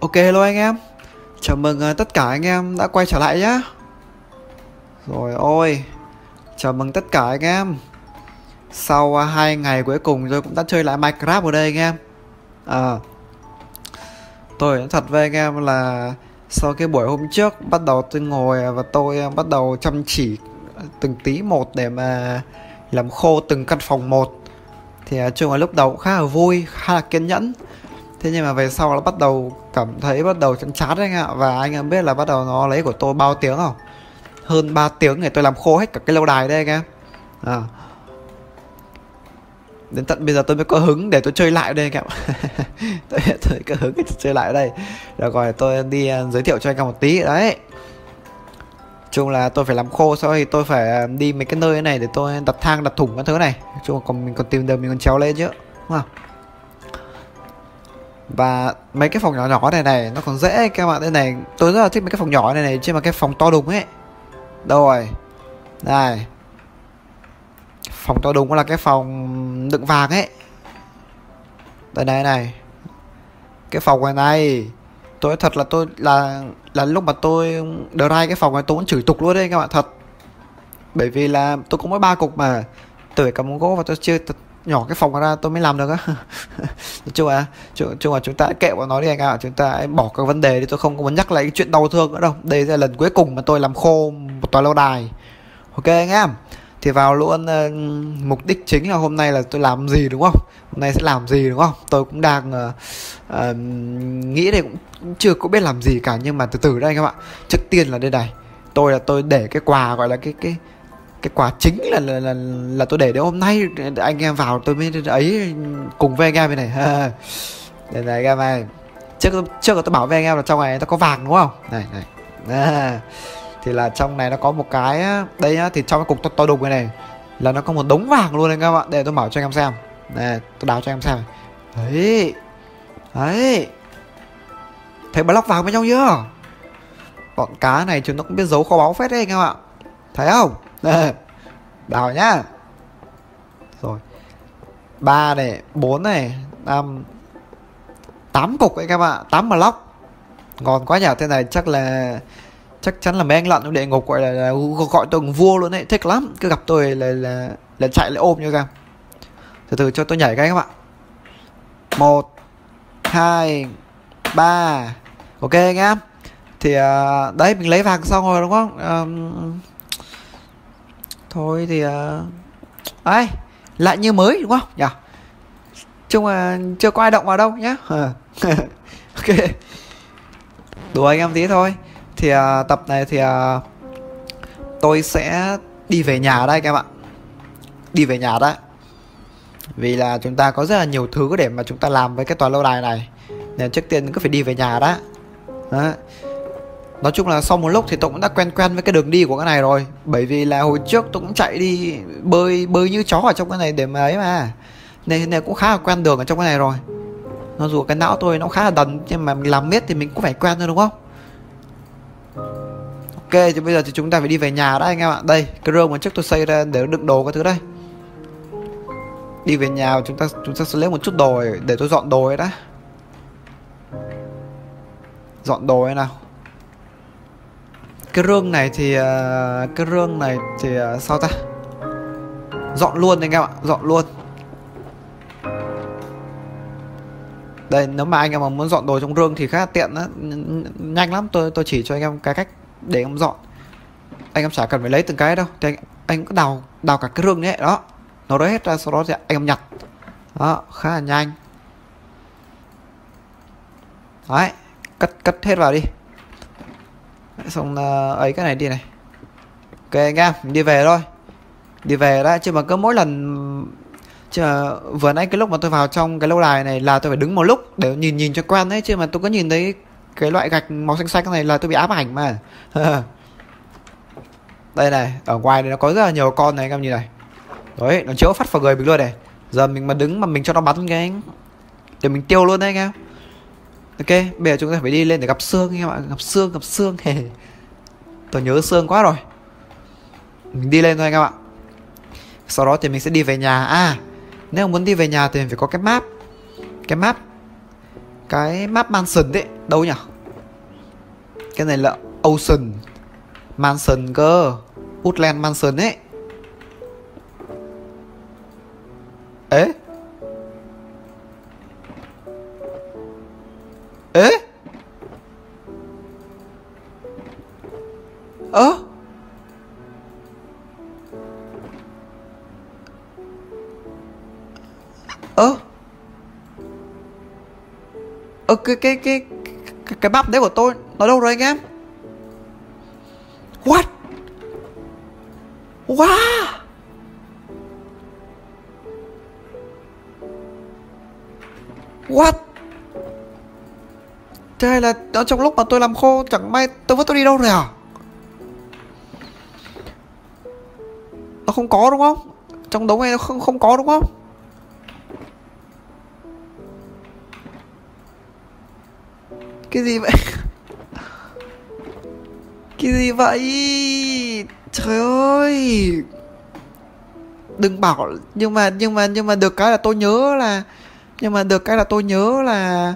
Ok, hello anh em. Chào mừng ờ, tất cả anh em đã quay trở lại nhá. Rồi, ôi. Chào mừng tất cả anh em. Sau ờ, hai ngày cuối cùng rồi cũng đã chơi lại Minecraft ở đây anh em. À Tôi nói thật với anh em là Sau cái buổi hôm trước, Bắt đầu tôi ngồi và tôi bắt đầu chăm chỉ Từng tí một để mà Làm khô từng căn phòng một, Thì chung là lúc đầu cũng khá là vui, Khá là kiên nhẫn thế nhưng mà về sau nó bắt đầu cảm thấy bắt đầu chán chán anh ạ. Và anh em biết là bắt đầu nó lấy của tôi bao tiếng không? Hơn 3 tiếng để tôi làm khô hết cả cái lâu đài đây anh em. À. đến tận bây giờ tôi mới có hứng để tôi chơi lại đây anh em. Tôi, tôi có hứng để tôi chơi lại đây. Rồi gọi tôi đi à, giới thiệu cho anh em một tí. Đấy. Chung là tôi phải làm khô sau thì tôi phải à, đi mấy cái nơi này để tôi đặt thang đặt thủng các thứ này. Chung là còn mình còn tìm được mình còn trèo lên chứ đúng không? Và mấy cái phòng nhỏ nhỏ này này, nó còn dễ các bạn đây này. Tôi rất là thích mấy cái phòng nhỏ này này, chứ mà cái phòng to đùng ấy. Đâu rồi? Này. Phòng to đùng là cái phòng đựng vàng ấy. Đây này này. Cái phòng này này. Tôi thật là tôi, là là lúc mà tôi đờ cái phòng này tôi cũng chửi tục luôn đấy các bạn, thật. Bởi vì là tôi cũng mới ba cục mà. Tôi cầm gỗ và tôi chưa nhỏ cái phòng ra tôi mới làm được á. Nói chung là chung là chúng ta kệ vào nó đi anh ạ chúng ta bỏ các vấn đề đi tôi không có muốn nhắc lại cái chuyện đau thương nữa đâu. Đây là lần cuối cùng mà tôi làm khô một tòa lâu đài. Ok anh em thì vào luôn uh, mục đích chính là hôm nay là tôi làm gì đúng không? Hôm nay sẽ làm gì đúng không? Tôi cũng đang uh, uh, nghĩ đây cũng, cũng chưa có biết làm gì cả nhưng mà từ từ đây các bạn trước tiên là đây này tôi là tôi để cái quà gọi là cái cái cái quà chính là là, là là tôi để đến hôm nay. Anh em vào tôi mới ấy cùng với anh em này. Này đây này anh em này trước trước tôi bảo với anh em là trong này nó có vàng đúng không? Này này. À, thì là trong này nó có một cái đây á thì trong cái cục to, to đục này này là nó có một đống vàng luôn anh em ạ. Để tôi bảo cho anh em xem. Này tôi đào cho anh em xem đấy đấy thấy block vàng với nhau chưa? Bọn cá này chúng nó cũng biết giấu kho báu phết đấy anh em ạ. Thấy không? đào nhá. Rồi. Ba này bốn này năm tám cục ấy các bạn tám block. Ngon quá nhỉ thế này chắc là chắc chắn là mấy anh lặn địa ngục gọi là, là gọi tôi vua luôn đấy thích lắm cứ gặp tôi là là là chạy lại ôm như các từ từ cho tôi nhảy cái các bạn một hai ba. Ok anh em thì uh, đấy mình lấy vàng xong rồi đúng không? Uh, thôi thì ờ, uh, ấy lại như mới đúng không? Nhỉ? Chung là chưa có ai động vào đâu nhá. Ờ. Ok. Đùa anh em tí thôi. Thì uh, tập này thì uh, tôi sẽ đi về nhà đây các bạn đi về nhà đấy vì là chúng ta có rất là nhiều thứ để mà chúng ta làm với cái tòa lâu đài này. Nên trước tiên cứ phải đi về nhà đó, đó nói chung là sau một lúc thì tôi cũng đã quen quen với cái đường đi của cái này rồi. Bởi vì là hồi trước tôi cũng chạy đi bơi bơi như chó ở trong cái này để mà ấy mà. Nên, nên cũng khá là quen đường ở trong cái này rồi. Nó dù cái não tôi nó khá là đần nhưng mà mình làm biết thì mình cũng phải quen thôi đúng không? Ok thì bây giờ thì chúng ta phải đi về nhà đó anh em ạ. Đây cái rơm mà trước tôi xây ra để đựng đồ các thứ đây. Đi về nhà chúng ta chúng ta sẽ lấy một chút đồ để tôi dọn đồ ấy đã. Dọn đồ ấy nào cái rương này thì ờ, cái rương này thì ờ, sao ta? Dọn luôn anh em ạ dọn luôn. Đây nếu mà anh em mà muốn dọn đồ trong rương thì khá là tiện đó nhanh lắm tôi tôi chỉ cho anh em cái cách để em dọn. Anh em chả cần phải lấy từng cái đâu thì anh, anh cứ đào đào cả cái rương đấy đó. Nó đấy hết ra sau đó thì anh em nhặt. Đó khá là nhanh. Đấy cất cất hết vào đi xong uh, ấy cái này đi này. Ok anh em đi về thôi. Đi về đã. chứ mà cứ mỗi lần chứ mà vừa nãy cái lúc mà tôi vào trong cái lâu đài này là tôi phải đứng một lúc để nhìn nhìn cho quen đấy chứ mà tôi có nhìn thấy cái loại gạch màu xanh xanh này là tôi bị ám ảnh mà. Đây này ở ngoài này nó có rất là nhiều con này anh em nhìn này. Đấy nó chiếu phát vào người mình luôn này. Giờ mình mà đứng mà mình cho nó bắn cái để mình tiêu luôn đấy anh em ok, bây giờ chúng ta phải đi lên để gặp xương anh em ạ. Gặp xương gặp xương tôi nhớ xương quá rồi. Mình đi lên thôi anh em ạ. Sau đó thì mình sẽ đi về nhà. À nếu muốn đi về nhà thì mình phải có cái map. Cái map. Cái map mansion đấy. Đâu nhỉ? Cái này là ocean mansion cơ. Woodland mansion ấy. Ế ế ơ? Ơ? Ơ cái cái cái cái, cái map đấy của tôi nó đâu rồi anh em? What? Wow! What? Thế hay là ở trong lúc mà tôi làm khô, chẳng may tôi vứt tôi đi đâu rồi à? Nó không có đúng không? Trong đống này nó không không có đúng không? Cái gì vậy? Cái gì vậy? Trời ơi! Đừng bảo, nhưng mà nhưng mà nhưng mà được cái là tôi nhớ là, nhưng mà được cái là tôi nhớ là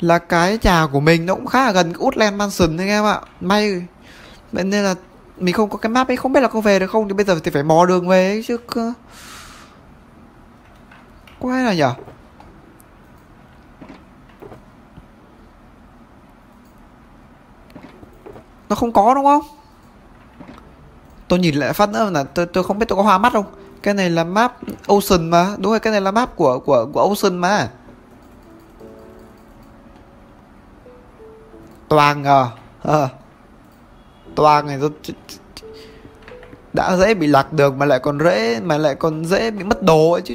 là cái nhà của mình nó cũng khá là gần Woodland Mansion anh em ạ. May vậy nên là mình không có cái map ấy, không biết là có về được không, thì bây giờ thì phải mò đường về ấy chứ cơ. Quái là nhở. Nó không có đúng không? Tôi nhìn lại phát nữa là tôi tôi không biết tôi có hoa mắt không. Cái này là map Ocean mà, đúng rồi, cái này là map của của của Ocean mà. Toàn à à. toàn này đã dễ bị lạc đường mà lại còn dễ mà lại còn dễ bị mất đồ ấy chứ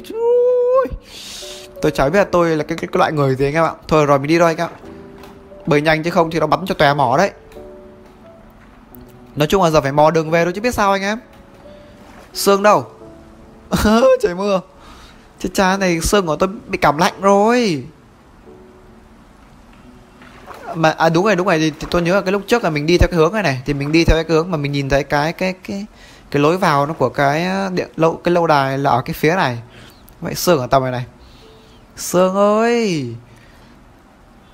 tôi chả biết là tôi là cái, cái, cái loại người gì anh em ạ. Thôi rồi mình đi thôi anh em bởi nhanh chứ không thì nó bắn cho tòe mỏ đấy. Nói chung là giờ phải mò đường về thôi chứ biết sao anh em. Sương đâu? Trời mưa. Chết cha này sương của tôi bị cảm lạnh rồi mà à đúng rồi đúng rồi. Thì, thì tôi nhớ là cái lúc trước là mình đi theo cái hướng này này. Thì mình đi theo cái hướng mà mình nhìn thấy cái cái cái cái lối vào nó của cái điện lâu cái lâu đài là ở cái phía này. Vậy xương ở tầm này này. Xương ơi!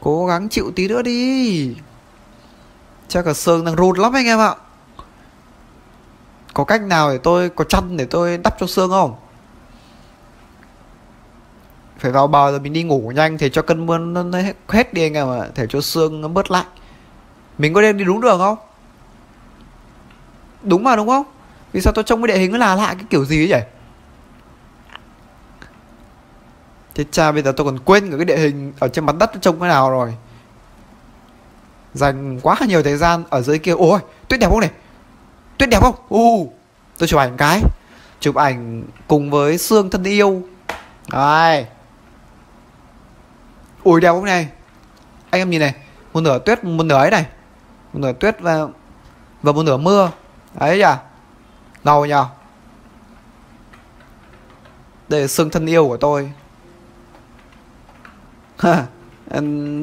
Cố gắng chịu tí nữa đi. Chắc là xương đang run lắm anh em ạ. Có cách nào để tôi có chăn để tôi đắp cho xương không? Phải vào bờ rồi mình đi ngủ nhanh thì cho cơn mưa nó, nó hết đi anh em ạ. Thể cho xương nó bớt lạnh. Mình có nên đi đúng đường không? Đúng mà đúng không? Vì sao tôi trông cái địa hình nó là lạ cái kiểu gì ấy vậy thế cha bây giờ tôi còn quên cả cái địa hình ở trên mặt đất nó trông thế nào rồi. Dành quá nhiều thời gian ở dưới kia. Ôi tuyết đẹp không này? Tuyết đẹp không? U tôi chụp ảnh cái. Chụp ảnh cùng với xương thân yêu. Đây ui đẹp bóng này. Anh em nhìn này một nửa tuyết một nửa ấy này. Một nửa tuyết và và một nửa mưa. Đấy à ngầu nhỉ? Đây là xương thân yêu của tôi.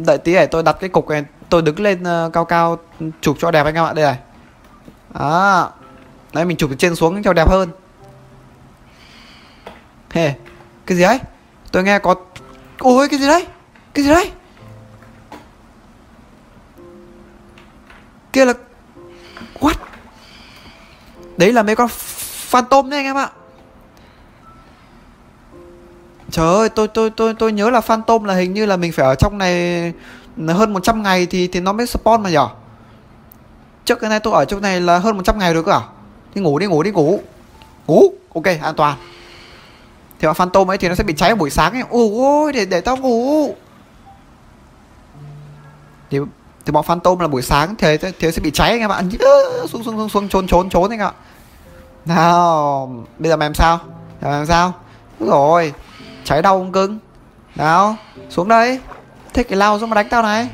Đợi tí này tôi đặt cái cục này tôi đứng lên uh, cao cao chụp cho đẹp anh em ạ đây này. Đó đấy mình chụp từ trên xuống cho đẹp hơn. Hề cái gì đấy tôi nghe có ôi cái gì đấy? Cái gì đấy? Kia là what? Đấy là mấy con phantom đấy anh em ạ. Trời ơi, tôi tôi tôi tôi nhớ là phantom là hình như là mình phải ở trong này hơn 100 ngày thì thì nó mới spawn mà nhở? Trước cái này tôi ở trong này là hơn 100 ngày rồi cơ à? Đi ngủ đi ngủ đi ngủ. Ngủ? Ok, an toàn. Thì mà phantom ấy thì nó sẽ bị cháy buổi sáng ấy. Ôi để để tao ngủ thì thì bọn phantom là buổi sáng thế thế sẽ bị cháy anh em ạ. Xuống xuống xuống xuống, trốn trốn trốn anh ạ. Nào, bây giờ mày làm sao? Mày làm sao? Đúng rồi, cháy đau không cưng? Nào, xuống đây. Thế cái lao xuống mà đánh tao này.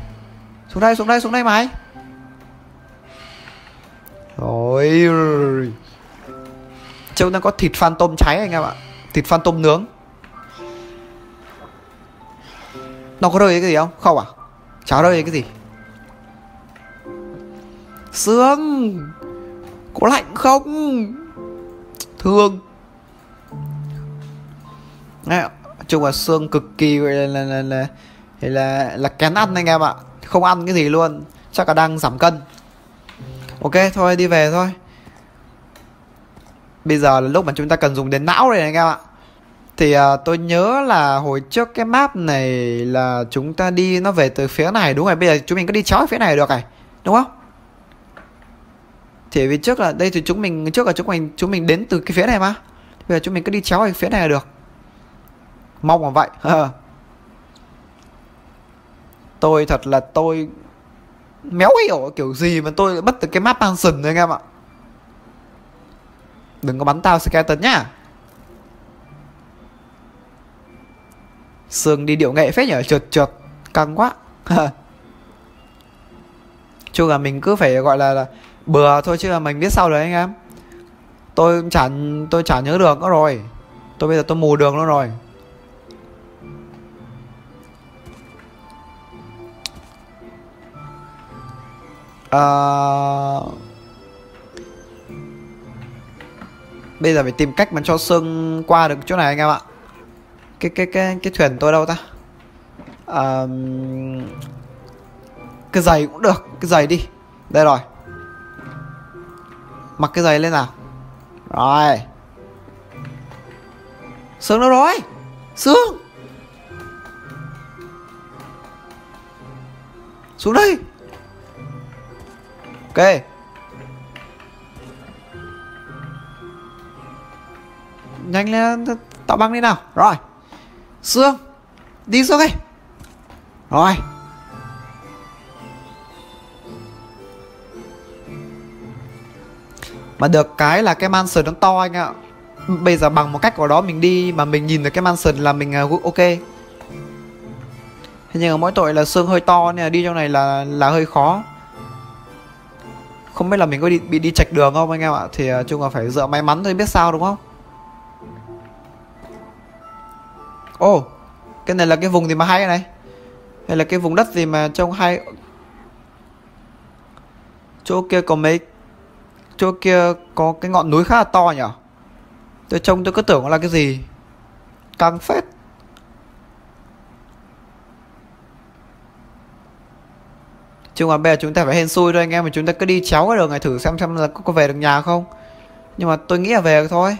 Xuống đây xuống đây xuống đây mày. Rồi. Châu đang có thịt phantom cháy anh em ạ. Thịt phantom nướng. Nó có rơi cái gì không? Không à? Cháo đây cái gì. Sương Có lạnh không? Thương. Đấy, chung là xương cực kỳ là, là, là, là là là kén ăn anh em ạ. Không ăn cái gì luôn. Chắc là đang giảm cân. Ok thôi đi về thôi. Bây giờ là lúc mà chúng ta cần dùng đến não đây anh em ạ thì à, tôi nhớ là hồi trước cái map này là chúng ta đi nó về từ phía này đúng rồi? Bây giờ chúng mình có đi chéo phía này được này đúng không? Thì vì trước là đây thì chúng mình trước là chúng mình chúng mình đến từ cái phía này mà. Bây giờ chúng mình cứ đi chéo về phía này là được. Mong là vậy. Tôi thật là tôi méo hiểu kiểu gì mà tôi bắt được cái map mansion rồi anh em ạ. Đừng có bắn tao skeleton nhá. Sương đi điệu nghệ phết nhở? Trượt trượt. Căng quá. Chung là mình cứ phải gọi là, là bừa thôi chứ là mình biết sau đấy anh em. Tôi chả tôi chả nhớ được nữa rồi. Tôi bây giờ tôi mù đường luôn rồi. À... Bây giờ phải tìm cách mà cho Sương qua được chỗ này anh em ạ cái cái cái cái thuyền tôi đâu ta? À, cái giày cũng được cái giày đi. Đây rồi. Mặc cái giày lên nào. Rồi. Sướng đâu rồi? Sướng. Xuống đây. Ok. Nhanh lên tạo băng đi nào. Rồi. Sương Đi xuống ơi. Rồi. Mà được cái là cái mansion nó to anh ạ. Bây giờ bằng một cách của đó mình đi Mà mình nhìn được cái mansion là mình uh, ok. Thế nhưng mà mỗi tội là xương hơi to Nên là đi trong này là là hơi khó. Không biết là mình có đi, bị đi chạch đường không anh em ạ? Thì uh, chung là phải dựa may mắn thôi biết sao đúng không? Ồ oh, Cái này là cái vùng gì mà hay này? Hay là cái vùng đất gì mà trông hay? Chỗ kia có mấy Chỗ kia có cái ngọn núi khá là to nhỉ? Tôi trông tôi cứ tưởng là cái gì? Căng phết. Chung là bây giờ chúng ta phải hên xui thôi anh em mà chúng ta cứ đi chéo cái đường này thử xem xem là có về được nhà không? Nhưng mà tôi nghĩ là về được thôi.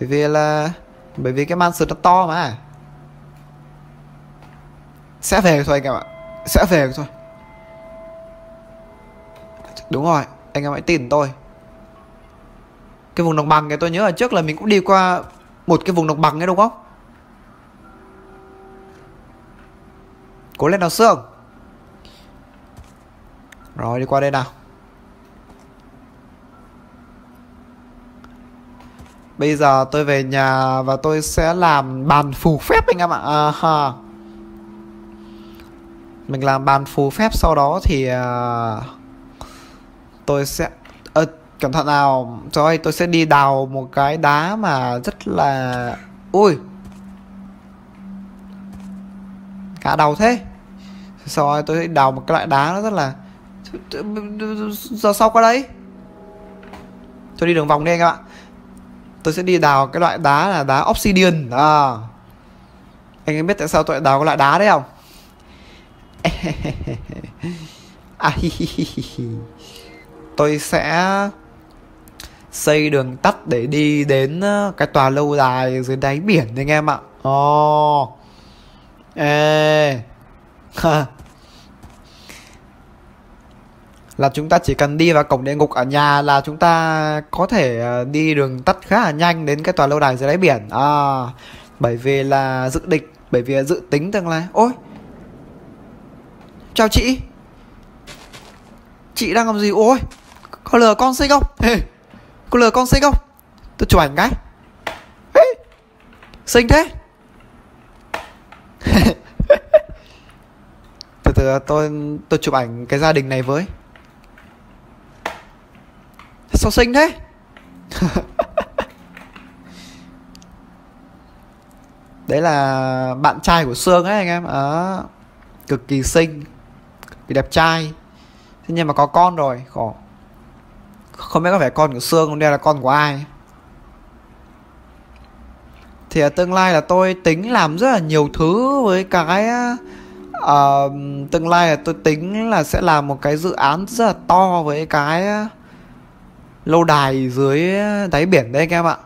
Bởi vì là bởi vì cái mansion nó to mà. Sẽ về thôi anh em ạ. Sẽ về thôi. Đúng rồi, anh em hãy tin tôi. Cái vùng đồng bằng này tôi nhớ ở trước là mình cũng đi qua một cái vùng đồng bằng ấy, đúng không? Cố lên nào xương rồi, đi qua đây nào. Bây giờ tôi về nhà và tôi sẽ làm bàn phù phép anh em ạ. À, ha mình làm bàn phù phép sau đó thì uh, tôi sẽ uh, cẩn thận nào. Rồi tôi sẽ đi đào một cái đá mà rất là ui. Cả đầu thế. Sau đó tôi sẽ đào một cái loại đá nó rất là giờ sau qua đây. Tôi đi đường vòng đi anh ạ tôi sẽ đi đào cái loại đá là đá obsidian à anh em biết tại sao tôi đào cái loại đá đấy không à, tôi sẽ xây đường tắt để đi đến ờ, cái tòa lâu đài dưới đáy biển anh em ạ. Ồ. Oh. Ê. là chúng ta chỉ cần đi vào cổng địa ngục ở nhà là chúng ta có thể ờ, đi đường tắt khá là nhanh đến cái tòa lâu đài dưới đáy biển. À, bởi vì là dự định, bởi vì dự tính tương lai. Ôi, Chào chị. Chị đang làm gì? Ôi Có lừa con xinh không? Hey, Có lừa con xinh không? Tôi chụp ảnh cái. Hey, Xinh thế. Từ từ tôi tôi chụp ảnh cái gia đình này với. Sao xinh thế. Đấy là bạn trai của Sương ấy anh em. À, Cực kỳ xinh vì đẹp trai. Thế nhưng mà có con rồi khổ. Không biết có phải con của xương không đây là con của ai. Thì ở tương lai là tôi tính làm rất là nhiều thứ với cái uh, tương lai là tôi tính là sẽ làm một cái dự án rất là to với cái lâu đài dưới đáy biển đây anh em ạ.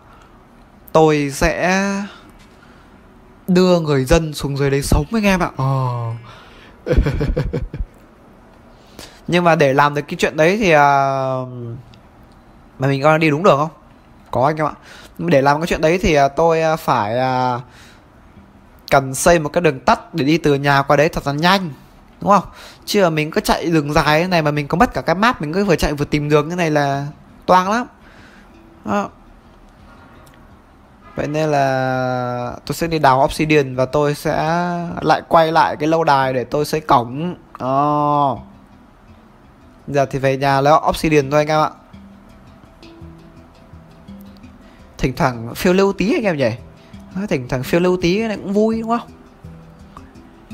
Tôi sẽ đưa người dân xuống dưới đấy sống anh em ạ. Oh. nhưng mà để làm được cái chuyện đấy thì uh, mà mình có đi đúng đường không? Có anh em ạ. Để làm cái chuyện đấy thì uh, tôi uh, phải uh, cần xây một cái đường tắt để đi từ nhà qua đấy thật là nhanh đúng không? Chứ mình cứ chạy đường dài thế này mà mình có mất cả cái map mình cứ vừa chạy vừa tìm đường như này là toang lắm. Đó. vậy nên là tôi sẽ đi đào obsidian và tôi sẽ lại quay lại cái lâu đài để tôi xây cổng. Oh. giờ thì về nhà lấy obsidian thôi anh em ạ. Thỉnh thoảng phiêu lưu tí anh em nhỉ? Thỉnh thoảng phiêu lưu tí này cũng vui, đúng không?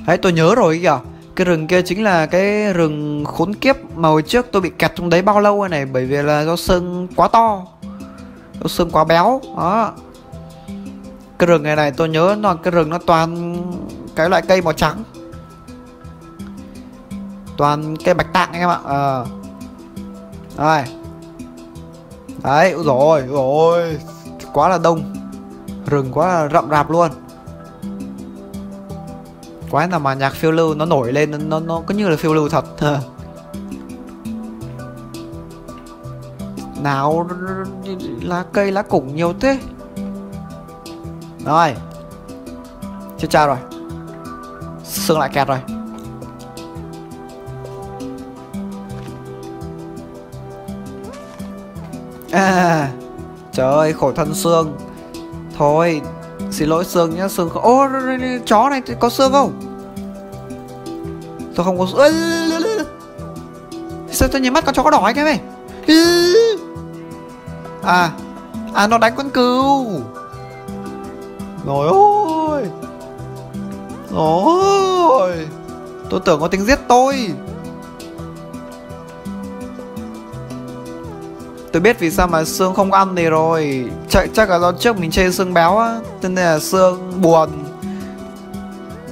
Đấy, tôi nhớ rồi kìa cái rừng kia chính là cái rừng khốn kiếp mà hồi trước tôi bị kẹt trong đấy bao lâu rồi này, bởi vì là do sương quá to, do sương quá béo, đó. Cái rừng này này, tôi nhớ nó cái rừng nó toàn cái loại cây màu trắng, toàn cây bạch tạng anh em ạ ờ. À. đây đấy rồi rồi quá là đông, rừng quá là rậm rạp luôn quái nào mà nhạc phiêu lưu nó nổi lên, nó nó cứ như là phiêu lưu thật. Nào, lá cây, lá củng nhiều thế. Rồi. Chết cha rồi. Xương lại kẹt rồi. À trời ơi, khổ thân xương. Thôi, Xin lỗi xương nhá, Xương Ô chó này có xương không? Tôi không có Sao tôi nhìn mắt con chó đỏ cái này À À nó đánh con cừu. Rồi ôi. Rồi. Tôi tưởng có tính giết tôi. Tôi biết vì sao mà xương không ăn thì rồi. Chắc, chắc là do trước mình chê xương béo á. Cho nên là xương buồn.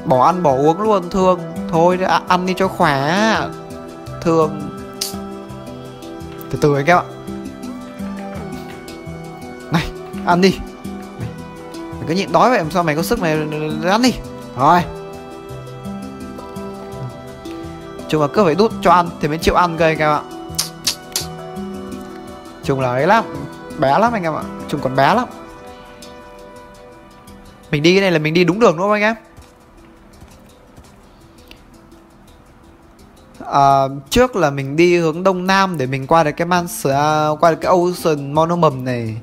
Bỏ ăn bỏ uống luôn thương. Thôi à, ăn đi cho khỏe. Thường. Từ từ anh em ạ. Này, ăn đi. Mày cứ nhịn đói vậy, làm sao mày có sức mày ăn đi. Rồi chung là cứ phải đút cho ăn thì mới chịu ăn cây anh em ạ. Chung là ấy lắm. Bé lắm anh em ạ. Chung còn bé lắm. Mình đi cái này là mình đi đúng đường đúng không anh em? Uh, Trước là mình đi hướng đông nam Để mình qua được cái man à, Qua được cái Ocean Monument này.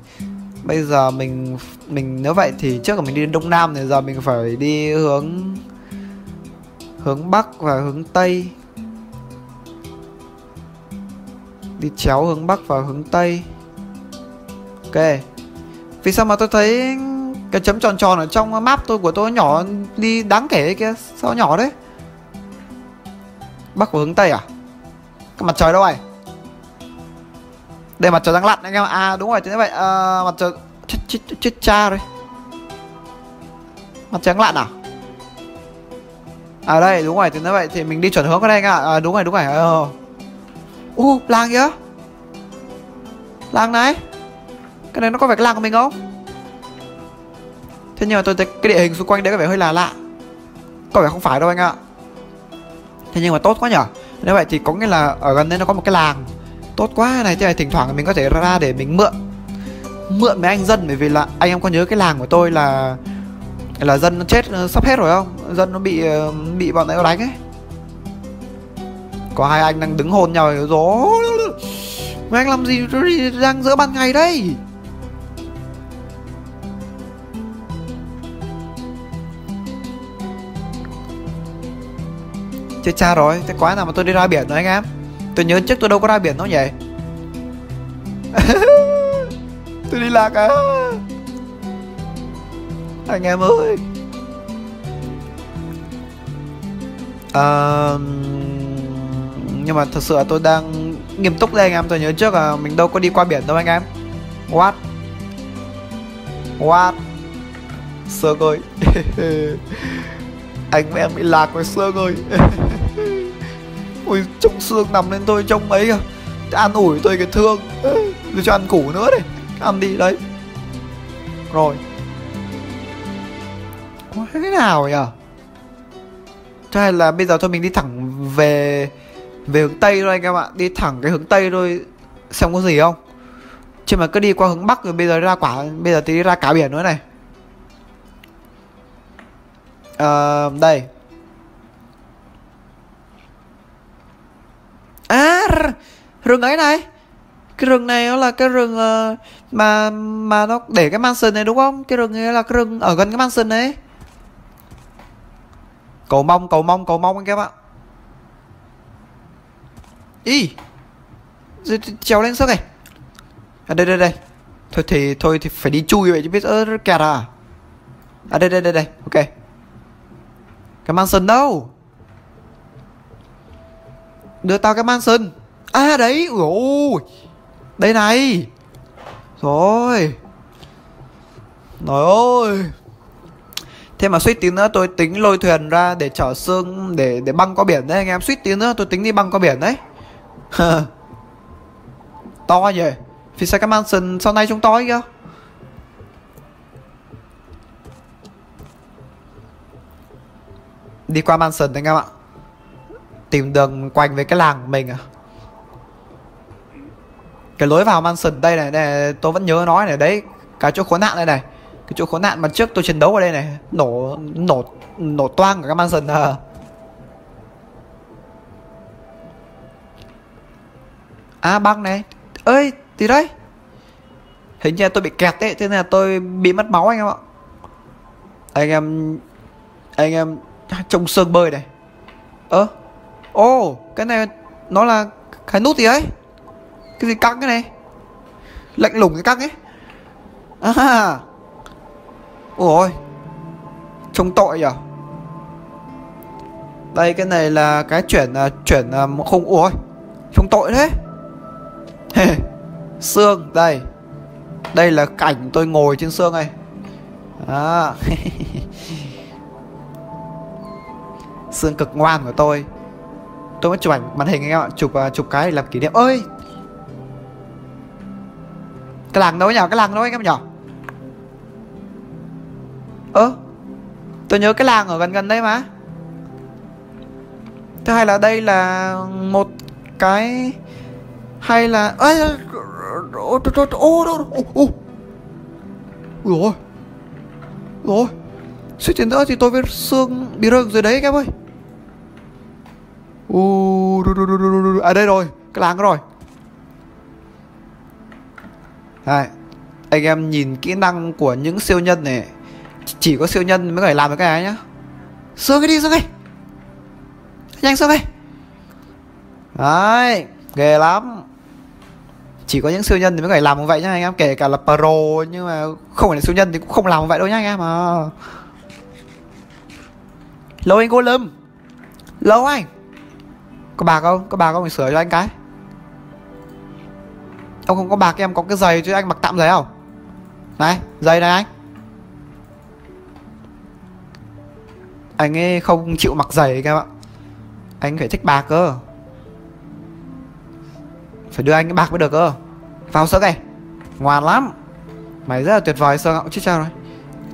Bây giờ mình Mình nếu vậy thì trước là mình đi đến đông nam Thì giờ mình phải đi hướng Hướng bắc và hướng tây. Đi chéo hướng bắc và hướng tây. Ok. Vì sao mà tôi thấy cái chấm tròn tròn ở trong map tôi của tôi nhỏ đi đáng kể kia sao nhỏ đấy bắc và hướng tây à? Cái mặt trời đâu vậy? đây mặt trời đang lặn anh em à đúng rồi thế vậy. À, mặt trời chết, chết, chết cha rồi mặt trời đang lặn à? À đây đúng rồi thế vậy. Thì mình đi chuẩn hướng ở đây anh ạ. À, đúng rồi đúng rồi. Ờ. U uh, làng kìa. Làng này. Cái này nó có phải cái làng của mình không? Thế nhưng mà tôi thấy cái địa hình xung quanh đấy có vẻ hơi là lạ. Có vẻ không phải đâu anh ạ. Thế nhưng mà tốt quá nhở? Nếu vậy thì có nghĩa là ở gần đây nó có một cái làng. Tốt quá, này Thế này thỉnh thoảng mình có thể ra để mình mượn. Mượn mấy anh dân, Bởi vì là anh em có nhớ cái làng của tôi là Là dân nó chết sắp hết rồi không? Dân nó bị ờ, bị bọn này đánh ấy. Có hai anh đang đứng hồn nhau rồi Mấy anh làm gì đang giữa ban ngày đây? Chết cha rồi Thế quái nào mà tôi đi ra biển rồi anh em. Tôi nhớ trước tôi đâu có ra biển đâu nhỉ. Tôi đi lạc à. Anh em ơi. À, nhưng mà thật sự là tôi đang nghiêm túc đây anh em tôi nhớ trước là mình đâu có đi qua biển đâu anh em. What? What? Sơ ơi anh em bị lạc rồi Sơ ơi ôi trông xương nằm lên tôi trông ấy kìa. An ủi tôi cái thương. Rồi cho ăn củ nữa đi ăn đi đấy. Rồi. Có thế nào nhỉ? Cho hay là bây giờ thôi mình đi thẳng về về hướng tây thôi anh em ạ. Đi thẳng cái hướng tây thôi. Xem có gì không? Chứ mà cứ đi qua hướng bắc rồi bây giờ ra quả bây giờ thì đi ra cả biển nữa này. À, đây. À rừng ấy này. Cái rừng này nó là cái rừng uh, mà mà nó để cái mansion này đúng không? Cái rừng này là cái rừng ở gần cái mansion này. Cầu mong cầu mong cầu mong anh em ạ ý. Trèo lên sức này. À đây đây đây. Thôi thì thôi thì phải đi chui vậy chứ biết ơ kẹt à? À đây đây đây đây. Ok. Cái mansion đâu? Đưa tao cái mansion à đấy ui. Đây này. Rồi. Rồi ơi Thế mà suýt tí nữa tôi tính lôi thuyền ra để chở xương để để băng qua biển đấy anh em. Suýt tí nữa tôi tính đi băng qua biển đấy. To nhỉ. Phía sau cái mansion sau này trông to ấy kìa. Đi qua mansion anh em ạ. Tìm đường quanh với cái làng của mình à? Cái lối vào mansion đây này, này Tôi vẫn nhớ nói này đấy Cái chỗ khốn nạn đây này. Cái chỗ khốn nạn mà trước tôi chiến đấu ở đây này nổ nổ nổ toang cả cái mansion à. à băng này. Ơi thì đấy. Hình như tôi bị kẹt đấy thế nên là tôi bị mất máu anh em ạ. Anh em anh em trông sơn bơi này. Ơ Ồ oh, cái này nó là cái nút gì ấy? Cái gì căng cái này? Lạnh lùng cái căng ấy. À Ôi Trông tội à Đây cái này là cái chuyển à, chuyển à, không Ôi Trông tội thế. Xương đây. Đây là cảnh tôi ngồi trên xương này. À. Xương cực ngoan của tôi. Tôi mới chụp ảnh màn hình anh em ạ. Chụp uh, chụp cái làm kỷ niệm. Ơi Cái làng đâu nhỉ Cái làng đâu anh em nhỉ ơ! Tôi nhớ cái làng ở gần gần đây mà. Thứ hai là đây là một cái hay là ơi ô ô ô ô ô rồi rồi suýt tiền nữa thì tôi với xương bị rơi dưới đấy các ơi u à đây rồi cái làng rồi. Đây, anh em nhìn kỹ năng của những siêu nhân này. Chỉ có siêu nhân mới có thể làm được cái này nhá. Sương cái đi Sương đi, Nhanh Sương đi, Đấy Ghê lắm. Chỉ có những siêu nhân thì mới có thể làm như vậy nhá anh em. Kể cả là pro nhưng mà không phải là siêu nhân thì cũng không làm như vậy đâu nhá anh em. À. Lâu anh cô lâm. Lâu anh. Có bạc không? Có bạc không? Mình sửa cho anh cái. Ông không có bạc em có cái giày cho anh mặc tạm giày không? Này, giày này anh. Anh ấy không chịu mặc giày các bạn anh phải thích bạc cơ. Phải đưa anh cái bạc mới được cơ. Vào sớm này ngoan lắm. Mày rất là tuyệt vời sơ ngọng chứ sao rồi.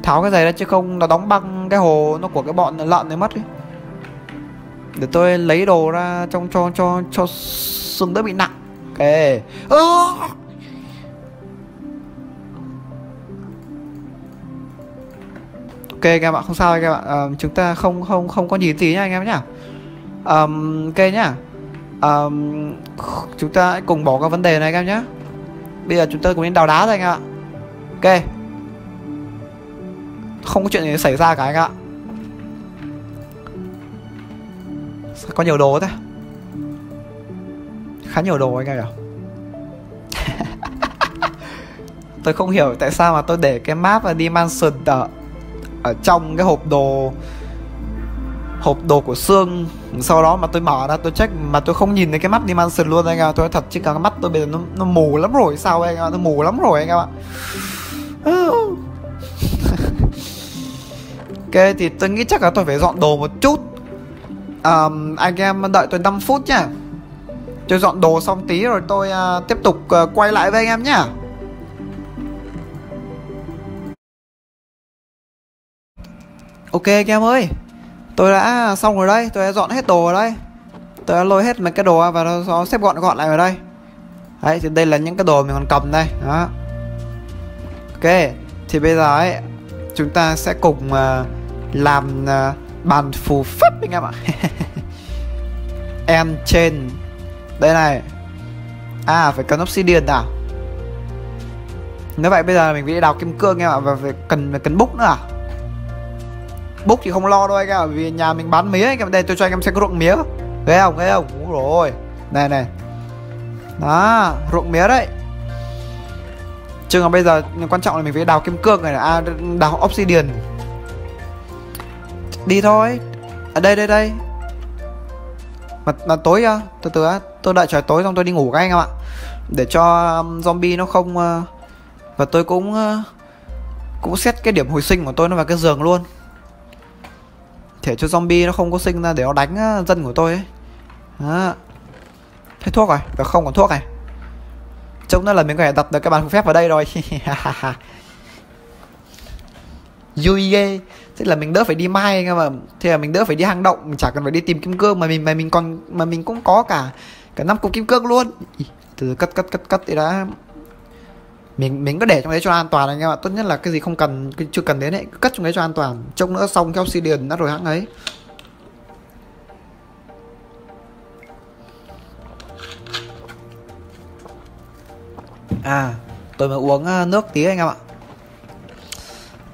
Tháo cái giày ra chứ không nó đóng băng cái hồ nó của cái bọn lợn này mất đi để tôi lấy đồ ra trong cho cho cho xương đỡ bị nặng. Ok. Ơ! Các bạn không sao các bạn. À, chúng ta không không không có nhìn gì nhá anh em nhá. Um, ok nhá. Um, chúng ta hãy cùng bỏ qua vấn đề này các em nhá. Bây giờ chúng ta cùng đến đào đá rồi anh ạ. Ok. Không có chuyện gì xảy ra cả anh ạ. Có nhiều đồ thế. Khá nhiều đồ anh em nhỉ? Tôi không hiểu tại sao mà tôi để cái map và đi ở ở trong cái hộp đồ hộp đồ của xương sau đó mà tôi mở ra tôi check mà tôi không nhìn thấy cái mắt dimension luôn anh ạ. Tôi nói thật chứ cả cái mắt tôi bây giờ nó, nó mù lắm rồi sao anh ạ? Nó mù lắm rồi anh em ạ. Ok thì tôi nghĩ chắc là tôi phải dọn đồ một chút um, anh em đợi tôi 5 phút nhá. Tôi dọn đồ xong tí rồi tôi uh, tiếp tục uh, quay lại với anh em nhá. Ok anh em ơi tôi đã xong rồi đây tôi đã dọn hết đồ ở đây. Tôi đã lôi hết mấy cái đồ và nó xếp gọn gọn lại ở đây. Đấy thì đây là những cái đồ mình còn cầm đây đó. Ok thì bây giờ ấy chúng ta sẽ cùng uh, làm uh, bàn phù phép anh em ạ. Em trên, đây này. À phải cần obsidian à? Nếu vậy bây giờ mình phải đào kim cương em ạ, và phải cần phải cần bút nữa à? Bút thì không lo đâu anh em vì nhà mình bán mía anh em, đây tôi cho anh em xem cái ruộng mía ghê không ghê không? Đúng rồi. Này này. Đó, ruộng mía đấy. Chứ còn bây giờ, quan trọng là mình phải đào kim cương này. À đào obsidian đi thôi. Ở à, đây đây đây. Mà, mà tối à, từ từ á tôi đợi trời tối xong tôi đi ngủ các anh em ạ. Để cho um, zombie nó không uh, và tôi cũng uh, cũng xét cái điểm hồi sinh của tôi nó vào cái giường luôn. Để cho zombie nó không có sinh ra để nó đánh uh, dân của tôi ấy. Đó. Thuốc rồi, và không còn thuốc này. Trông nó là mình có thể đặt được cái bàn phép vào đây rồi. Vui ghê. Thế là mình đỡ phải đi mai mà Thế là mình đỡ phải đi hang động, Mình chả cần phải đi tìm kim cương, Mà mình mà mình còn, mà mình cũng có cả Cả năm cục kim cương luôn. Từ cất cất cất cất thì đã. Mình mình có để trong đấy cho an toàn anh em ạ. Tốt nhất là cái gì không cần chưa cần đến ấy cất trong đấy cho an toàn. Trông nữa xong theo obsidian đã rồi hãng ấy. À tôi mới uống ờ, nước tí anh em ạ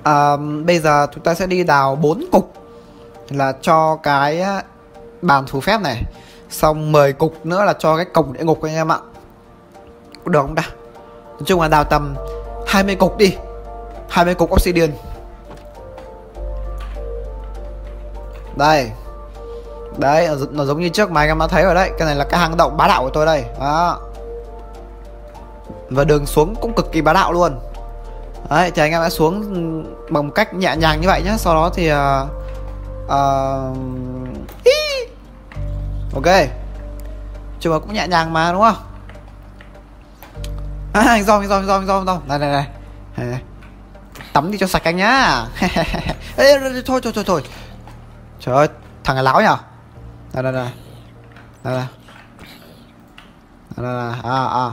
à, Bây giờ chúng ta sẽ đi đào 4 cục Là cho cái à, bàn phù phép này. Xong 10 cục nữa là cho cái cổng địa ngục anh em ạ. Được không ta? Nói chung là đào tầm 20 cục đi. 20 cục obsidian. Đây. Đấy, nó giống như trước mà anh em đã thấy rồi đấy. Cái này là cái hang động bá đạo của tôi đây. Đó. Và đường xuống cũng cực kỳ bá đạo luôn đấy thì anh em đã xuống bằng một cách nhẹ nhàng như vậy nhé sau đó thì uh, uh, ok. Chung là cũng nhẹ nhàng mà đúng không? À, anh dòm anh dòm anh dòm anh dòm dòm này này này, tắm đi cho sạch anh nhá. Ê, thôi thôi thôi thôi. Trời ơi thằng này láo nhở? Này này này. Này này. Này này à à.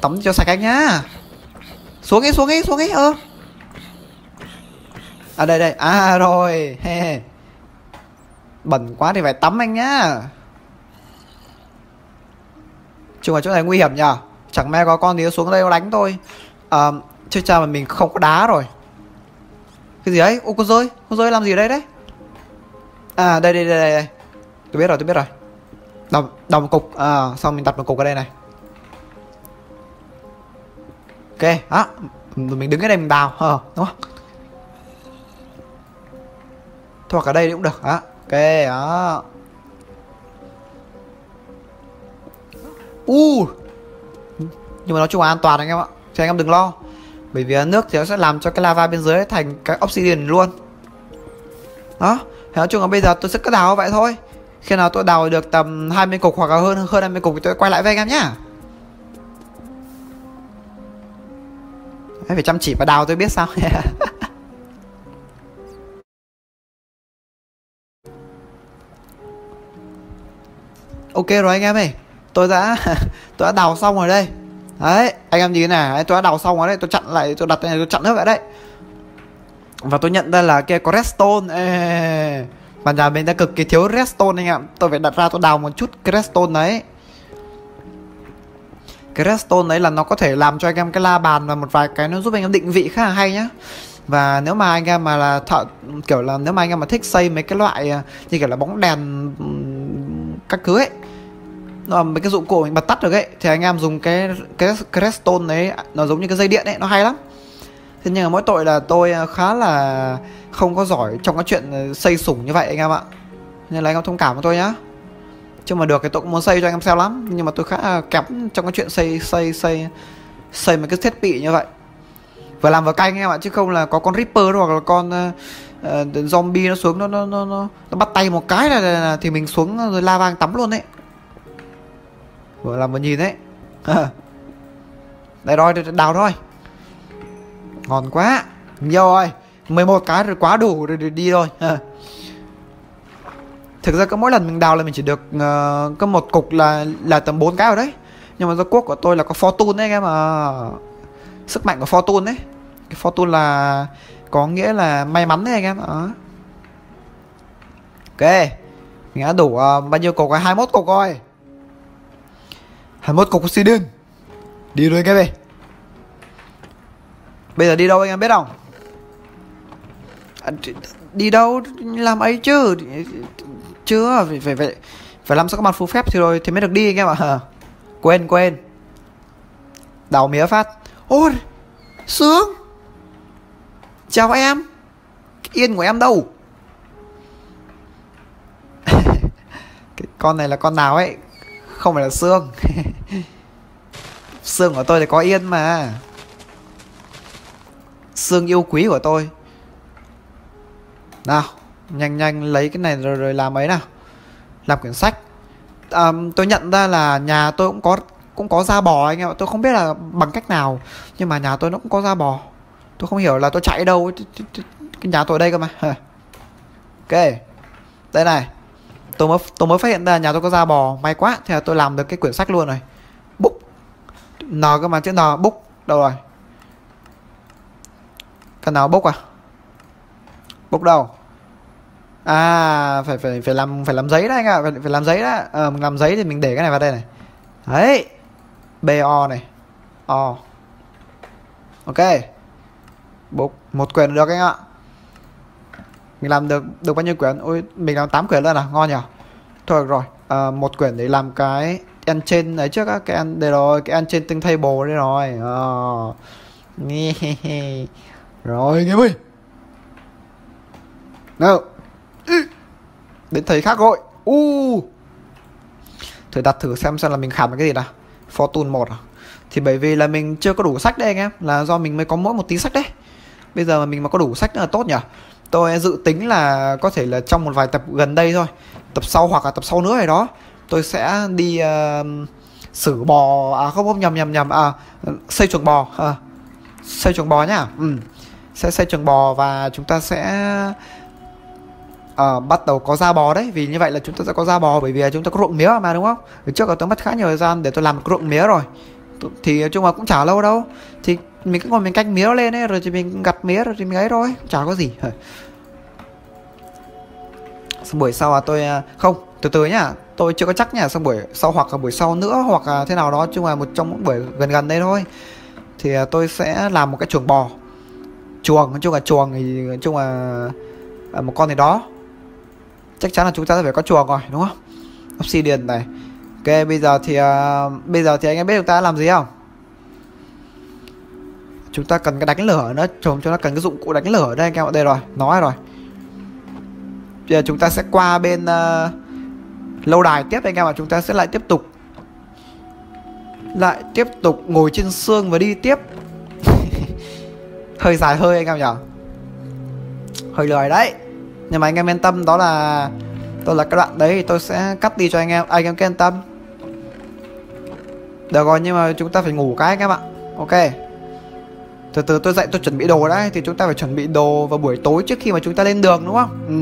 Tắm cho sạch anh nhá. Xuống ấy xuống ấy xuống ấy ơ ờ. À đây đây. À rồi. He. Bẩn quá thì phải tắm anh nhá. Chung là chỗ này nguy hiểm nhở Chẳng may có con gì xuống đây nó đánh tôi. À, Chứ cha mà mình không có đá rồi. Cái gì đấy Ô con rơi Con rơi làm gì ở đây đấy? À đây đây đây đây Tôi biết rồi tôi biết rồi. Đọc, đọc một cục. À, Xong mình đặt một cục ở đây này ok, đó. Mình đứng ở đây mình đào ờ đúng không? Thôi, ở đây cũng được, đó. Ok, đó. U! Uh. nhưng mà nói chung là an toàn anh em ạ. Cho anh em đừng lo. Bởi vì nước thì nó sẽ làm cho cái lava bên dưới thành cái obsidian luôn. Đó. Thì nói chung là bây giờ tôi sẽ cứ đào vậy thôi. Khi nào tôi đào được tầm 20 cục hoặc là hơn hơn 20 cục thì tôi quay lại với anh em nhá. Em phải chăm chỉ và đào tôi biết sao? Ok rồi anh em ơi Tôi đã tôi đã đào xong rồi đây. Đấy anh em nhìn này Tôi đã đào xong rồi đấy Tôi chặn lại tôi đặt này tôi chặn nước lại đấy. Và tôi nhận ra là kia có redstone Ê, Và nhà mình đã cực kỳ thiếu redstone anh em Tôi phải đặt ra tôi đào một chút redstone đấy cái redstone đấy là nó có thể làm cho anh em cái la bàn và một vài cái nó giúp anh em định vị khá là hay nhá. Và nếu mà anh em mà là thợ kiểu là nếu mà anh em mà thích xây mấy cái loại à, như kiểu là bóng đèn các thứ ấy nó mấy cái dụng cụ mình bật tắt được ấy thì anh em dùng cái cái, redstone đấy nó giống như cái dây điện ấy nó hay lắm. Thế nhưng mà mỗi tội là tôi à, khá là không có giỏi trong cái chuyện à, xây sủng như vậy anh em ạ. Nên là anh em thông cảm với tôi nhá chứ mà được thì tôi cũng muốn xây cho anh em xem lắm. Nhưng mà tôi khá à, kém trong cái chuyện xây xây xây xây mấy cái thiết bị như vậy. Vừa làm vừa canh em ạ chứ không là có con ripper hoặc là con uh, zombie nó xuống nó nó nó nó, nó bắt tay một cái là, là, là thì mình xuống rồi la vang tắm luôn đấy. Vừa làm vừa nhìn đấy đây rồi đào thôi. Ngon quá. Nhiều rồi. 11 cái rồi quá đủ rồi, rồi đi thôi. thực ra cứ mỗi lần mình đào là mình chỉ được uh, có một cục là là tầm 4 cái rồi đấy. Nhưng mà do quốc của tôi là có fortune đấy em mà sức mạnh của fortune đấy cái fortune là có nghĩa là may mắn đấy anh em đó. ok. Mình đã đủ uh, bao nhiêu cục rồi? 21 cục rồi. 21 cục obsidian đi rồi anh em ơi. Bây giờ đi đâu anh em biết không? À, đi đâu làm ấy chứ? Chưa phải phải phải, phải làm sao các bạn phù phép thì rồi thì mới được đi anh em ạ. Quên quên. Đào mía phát. Ôi sướng. Chào em. Yên của em đâu? Cái con này là con nào ấy? Không phải là xương xương của tôi thì có yên mà. Xương yêu quý của tôi. Nào nhanh nhanh lấy cái này rồi rồi làm ấy nào. Làm quyển sách. À, tôi nhận ra là nhà tôi cũng có cũng có da bò anh em ạ. Tôi không biết là bằng cách nào nhưng mà nhà tôi nó cũng có da bò. Tôi không hiểu là tôi chạy đâu cái nhà tôi ở đây cơ mà. Ok. Đây này. Tôi mới tôi mới phát hiện ra nhà tôi có da bò. May quá thế là tôi làm được cái quyển sách luôn rồi. Book. N cơ mà chữ n book. Đâu rồi? Cái nào book à? Book đâu? À phải phải phải làm phải làm giấy đấy anh ạ phải, phải làm giấy đó. Ờ, mình làm giấy thì mình để cái này vào đây này. Đấy bo này. O. Ok. Bục một quyển được anh ạ. Mình làm được được bao nhiêu quyển? Ôi mình làm 8 quyển luôn à? Ngon nhỉ? Thôi được rồi. À, một quyển để làm cái ăn trên đấy trước á cái ăn đây rồi cái ăn trên từng table đây rồi. À. rồi nghe ơi. No đến thầy khác gọi u. Thử đặt thử xem xem là mình khảm cái gì nào. Fortune một à? Thì bởi vì là mình chưa có đủ sách đây anh em là do mình mới có mỗi một tí sách đấy. Bây giờ mà mình mà có đủ sách là tốt nhỉ? Tôi dự tính là có thể là trong một vài tập gần đây thôi tập sau hoặc là tập sau nữa này đó tôi sẽ đi uh, xử bò à không không nhầm nhầm nhầm à xây chuồng bò à, xây chuồng bò nhá. Ừ. sẽ xây chuồng bò và chúng ta sẽ uh, bắt đầu có da bò đấy vì như vậy là chúng ta sẽ có da bò bởi vì chúng ta có ruộng mía mà đúng không? Trước là tôi mất khá nhiều thời gian để tôi làm ruộng mía rồi. Thì chung là cũng chả lâu đâu. Thì mình cứ ngồi mình canh mía lên ấy rồi thì mình gặt mía rồi thì mình ấy thôi chả có gì. Xong buổi sau à tôi không từ từ nhá tôi chưa có chắc nhá xong buổi sau hoặc là buổi sau nữa hoặc là thế nào đó chung là một trong những buổi gần gần đây thôi. Thì à, tôi sẽ làm một cái chuồng bò. Chuồng nói chung là chuồng thì nói chung là à, một con gì đó chắc chắn là chúng ta sẽ phải có chuồng rồi đúng không? Obsidian này. Ok bây giờ thì uh, bây giờ thì anh em biết chúng ta làm gì không? Chúng ta cần cái đánh lửa nữa chúng chúng ta cần cái dụng cụ đánh lửa đây anh em ạ. Đây rồi nói rồi. Bây giờ chúng ta sẽ qua bên uh, lâu đài tiếp anh em ạ. Chúng ta sẽ lại tiếp tục. Lại tiếp tục ngồi trên xương và đi tiếp. Hơi dài hơi anh em nhỉ? Hơi lười đấy nhưng mà anh em yên tâm, đó là tôi là cái đoạn đấy thì tôi sẽ cắt đi cho anh em. À, anh em cứ yên tâm. Được rồi, nhưng mà chúng ta phải ngủ cái anh em ạ. Ok. Từ từ, tôi dậy, tôi chuẩn bị đồ đấy thì chúng ta phải chuẩn bị đồ vào buổi tối trước khi mà chúng ta lên đường, đúng không? Ừ.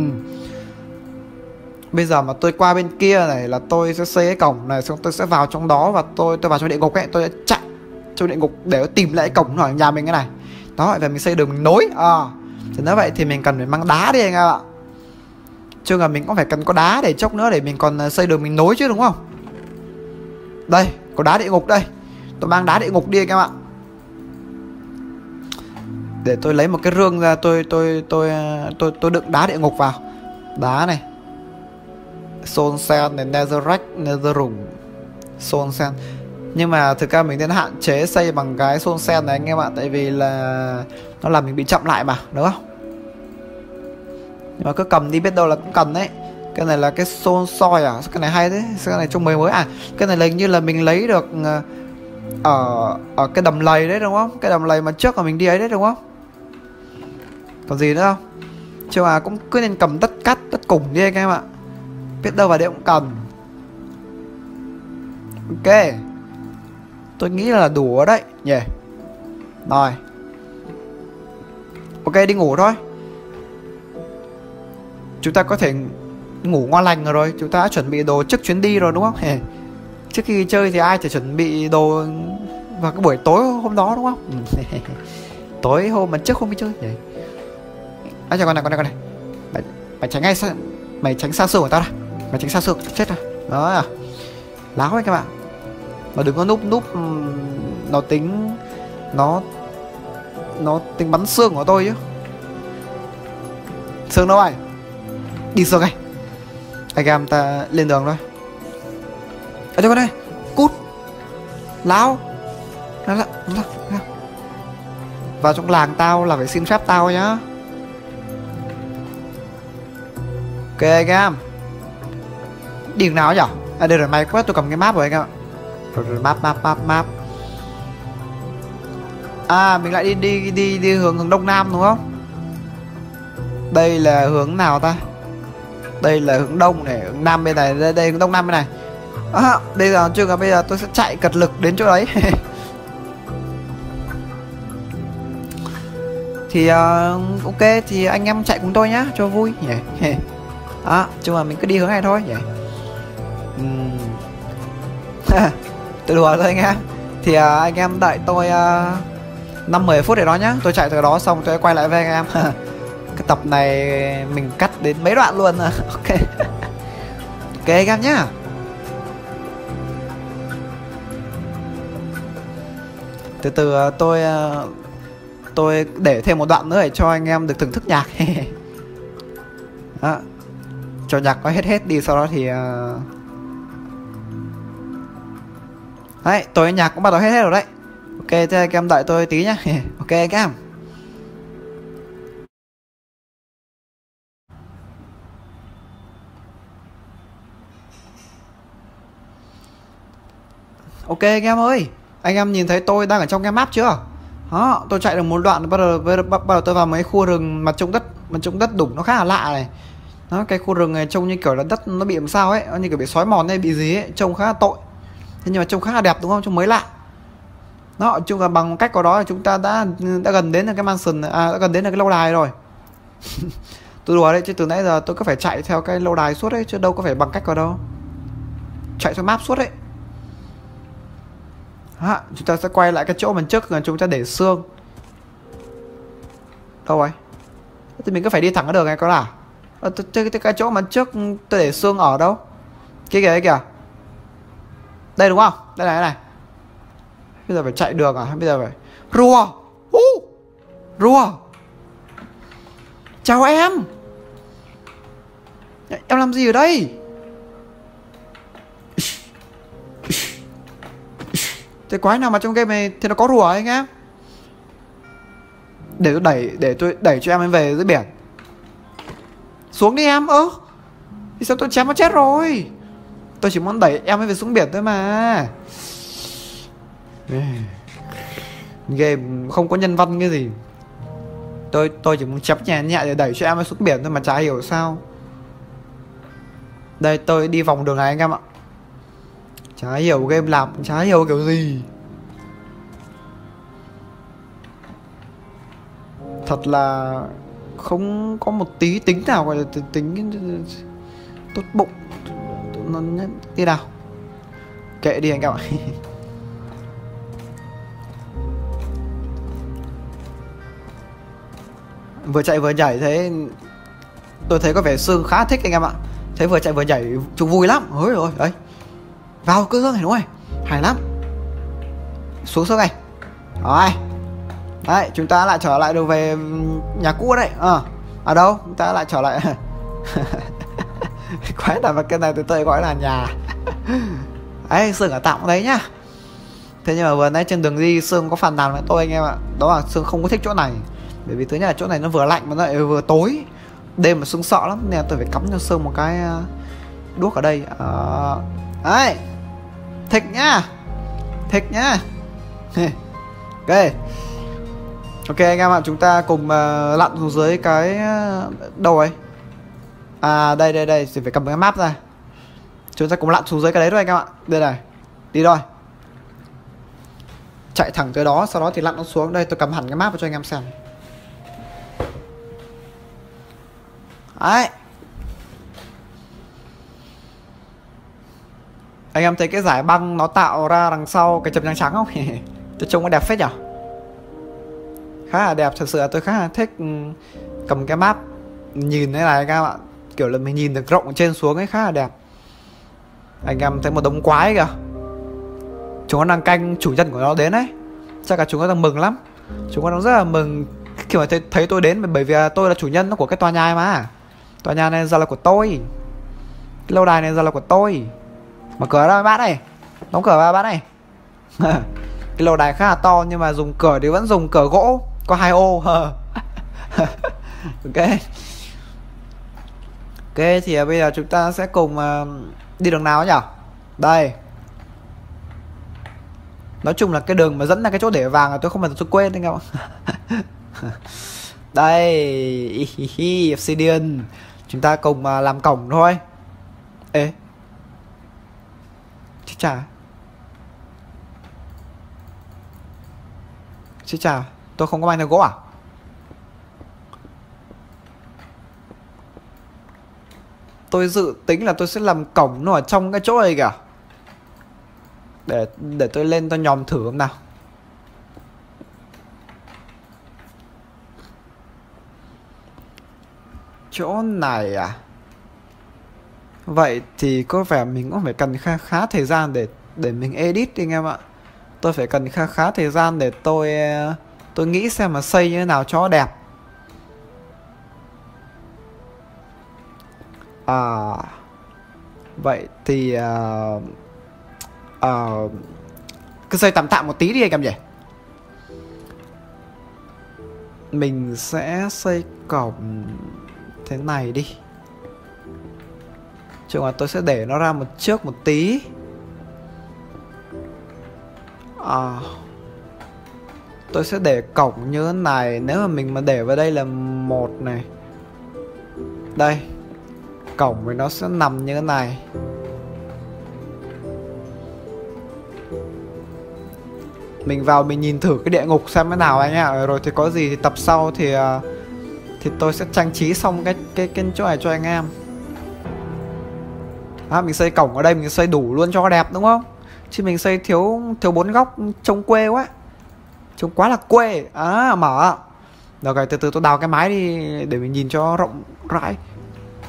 bây giờ mà tôi qua bên kia này là tôi sẽ xây cái cổng này, xong tôi sẽ vào trong đó và tôi tôi vào trong địa ngục ấy. Tôi sẽ chạy trong địa ngục để tìm lại cổng ở nhà mình cái này. Đó và mình xây đường mình nối. À thì nói vậy thì mình cần phải mang đá đi anh em ạ chứ là mình cũng phải cần có đá để chốc nữa để mình còn à, xây đường mình nối chứ, đúng không? Đây, có đá địa ngục đây. Tôi mang đá địa ngục đi anh em ạ. Để tôi lấy một cái rương ra, tôi tôi tôi tôi tôi tôi đựng đá địa ngục vào. Đá này. Soul Sen này, Netherrack, Netherroom. Soul Sen nhưng mà thực ra mình nên hạn chế xây bằng cái Soul sen này anh em ạ, tại vì là nó làm mình bị chậm lại mà, đúng không? Nhưng mà cứ cầm đi biết đâu là cũng cần đấy. Cái này là cái xôn soi à? Cái này hay đấy cái này trong mới mới. À cái này là như là mình lấy được ờ, ở ở cái đầm lầy đấy, đúng không? Cái đầm lầy mà trước mà mình đi ấy đấy, đúng không? Còn gì nữa không? Chứ mà cũng cứ nên cầm tất cắt, tất cùng đi anh em ạ. Biết đâu vào đây cũng cần. Ok. Tôi nghĩ là đủ ở đấy. Nhỉ. Yeah. rồi. Ok, đi ngủ thôi chúng ta có thể ngủ ngon lành rồi chúng ta đã chuẩn bị đồ trước chuyến đi rồi đúng không? Trước khi chơi thì ai chỉ chuẩn bị đồ vào cái buổi tối hôm đó đúng không? Ừ. Tối hôm mà trước hôm đi chơi. Vậy à chào con này con này con này. Mày, mày tránh ngay xa mày tránh xa xương của tao ra mày tránh xa xương chết rồi. Đó à. Láo ấy các bạn. Mà đừng có núp núp ừ, nó tính nó nó tính bắn xương của tôi chứ. Xương đâu rồi đi xuống này anh em ta lên đường thôi. À, Ở đây con đây. Cút. Láo. Vào trong làng tao là phải xin phép tao nhá. Ok anh em. Đi nào nhở? À đây rồi may quá tôi cầm cái map rồi anh em ạ. Rồi, rồi map map map map. À mình lại đi đi đi đi hướng hướng đông nam đúng không? Đây là hướng nào ta? Đây là hướng đông này hướng nam bên này đây, đây hướng đông nam bên này. À, đây là chưa là bây giờ tôi sẽ chạy cật lực đến chỗ đấy. Thì uh, ok thì anh em chạy cùng tôi nhá cho vui. Nhỉ đó chung là mình cứ đi hướng này thôi. Nhỉ tự tôi đùa thôi anh em. Thì uh, anh em đợi tôi ờ, năm uh, mười phút để đó nhá. Tôi chạy từ đó xong tôi quay lại với anh em. Cái tập này mình cắt đến mấy đoạn luôn à ok. Ok anh em nhá. Từ từ ờ, tôi ờ, tôi để thêm một đoạn nữa để cho anh em được thưởng thức nhạc. Đó. cho nhạc có hết hết đi, sau đó thì ờ, đấy tôi nhạc cũng bắt đầu hết hết rồi đấy. Ok, thế anh em đợi tôi tí nhá. Ok anh em. Ok anh em ơi, anh em nhìn thấy tôi đang ở trong cái map chưa? Đó tôi chạy được một đoạn, bắt đầu bắt đầu tôi vào mấy khu rừng mặt trông đất mặt trông đất đủng nó khá là lạ này. Đó, cái khu rừng này trông như kiểu là đất nó bị làm sao ấy như kiểu bị xói mòn hay bị gì ấy, trông khá là tội. Thế nhưng mà trông khá là đẹp đúng không? Trông mới lạ. Đó, chung là bằng cách có đó chúng ta đã đã gần đến là cái mansion à đã gần đến là cái lâu đài rồi. Tôi đùa đấy, chứ từ nãy giờ tôi cứ phải chạy theo cái lâu đài suốt đấy, chứ đâu có phải bằng cách có đâu. Chạy theo map suốt đấy à, chúng ta sẽ quay lại cái chỗ mình trước là chúng ta để xương. Đâu rồi thì mình cứ phải đi thẳng cái đường này có là. À, cái, cái, cái chỗ mà trước tôi để xương ở đâu? Kia kìa kìa đây đúng không? Đây này đây này. Bây giờ phải chạy đường à? Bây giờ phải rùa! Uh, rùa! Chào em! Em làm gì ở đây? Thế quái nào mà trong game này thì nó có rùa anh em Để tôi đẩy, Để tôi đẩy cho em em về dưới biển. Xuống đi em, Ơ. Thì sao tôi chém nó chết rồi? Tôi chỉ muốn đẩy em ấy về xuống biển thôi mà. Game không có nhân văn cái gì. Tôi tôi chỉ muốn chém nhẹ nhẹ để đẩy cho em ấy xuống biển thôi mà chả hiểu sao. Đây, tôi đi vòng đường này anh em ạ. Chả hiểu game làm chả hiểu kiểu gì. Thật là không có một tí tính nào gọi là tính tốt bụng. Nó đi nào. Kệ đi anh các bạn. Vừa chạy vừa nhảy thế, tôi thấy có vẻ xương khá thích anh em ạ. Thế vừa chạy vừa nhảy chúng vui lắm. Ôi rồi đấy vào cơ hương này đúng rồi hay lắm. Xuống xuống này rồi. Đấy chúng ta lại trở lại được về nhà cũ đấy. Ờ. À, ở đâu? Chúng ta lại trở lại. Quái là cái này tôi tôi gọi là nhà. Ấy sương ở tạm đấy nhá. Thế nhưng mà vừa nãy trên đường đi sương có phàn nàn với tôi anh em ạ. Đó là sương không có thích chỗ này. Bởi vì thứ nhất là chỗ này nó vừa lạnh mà lại vừa tối. Đêm mà sương sợ lắm nên là tôi phải cắm cho sương một cái ờ, đuốc ở đây. À, đấy. Thịt nhá. Thịt nhá. Ok. Ok anh em ạ chúng ta cùng uh, lặn xuống dưới cái ờ, đầu đâu ấy. À đây đây đây thì phải cầm cái map ra. Chúng ta cùng lặn xuống dưới cái đấy thôi anh em ạ. Đây này đi rồi chạy thẳng tới đó sau đó thì lặn nó xuống. Đây tôi cầm hẳn cái map cho anh em xem. Đấy. Anh em thấy cái giải băng nó tạo ra đằng sau cái chấm trắng trắng không? Tôi trông nó đẹp phết nhở? Khá là đẹp thực sự là tôi khá là thích ừ, cầm cái map nhìn thế này các bạn. Kiểu là mình nhìn được rộng trên xuống ấy khá là đẹp. Anh em thấy một đống quái kìa. Chúng nó đang canh chủ nhân của nó đến đấy. Chắc là chúng nó đang mừng lắm. Chúng nó đang rất là mừng khi mà thấy, thấy tôi đến bởi vì tôi là chủ nhân của cái tòa nhà mà. Tòa nhà này giờ là của tôi. Cái lâu đài này giờ là của tôi mở cửa ra bác này. Đóng cửa ra bác này. Cái lầu đài khá là to nhưng mà dùng cửa thì vẫn dùng cửa gỗ. Có hai ô. Ok. Ok thì à, bây giờ chúng ta sẽ cùng uh, đi đường nào nhỉ? Đây. Nói chung là cái đường mà dẫn ra cái chỗ để vàng là tôi không bao giờ tôi quên đấy em ạ. Đây. Obsidian. Chúng ta cùng uh, làm cổng thôi. Ê xin chào, xin chào, tôi không có mang theo gỗ à? Tôi dự tính là tôi sẽ làm cổng nó ở trong cái chỗ này kìa. Để để tôi lên tôi nhòm thử không nào. Chỗ này à? Vậy thì có vẻ mình cũng phải cần khá khá thời gian để để mình edit đi anh em ạ. Tôi phải cần khá khá thời gian để tôi ờ, tôi nghĩ xem mà xây như thế nào cho đẹp. À vậy thì uh, uh, cứ xây tạm tạm một tí đi anh em nhỉ? Mình sẽ xây cổng thế này đi chứ mà tôi sẽ để nó ra một trước một tí. À, tôi sẽ để cổng như thế này. Nếu mà mình mà để vào đây là một này. Đây cổng thì nó sẽ nằm như thế này. Mình vào mình nhìn thử cái địa ngục xem thế nào anh ạ. Ờ, rồi thì có gì thì tập sau thì à, thì tôi sẽ trang trí xong cái cái cái chỗ này cho anh em à, mình xây cổng ở đây mình xây đủ luôn cho đẹp đúng không? Chứ mình xây thiếu thiếu bốn góc trông quê quá. Trông quá là quê. À mở. Được rồi từ từ tôi đào cái mái đi để mình nhìn cho rộng rãi.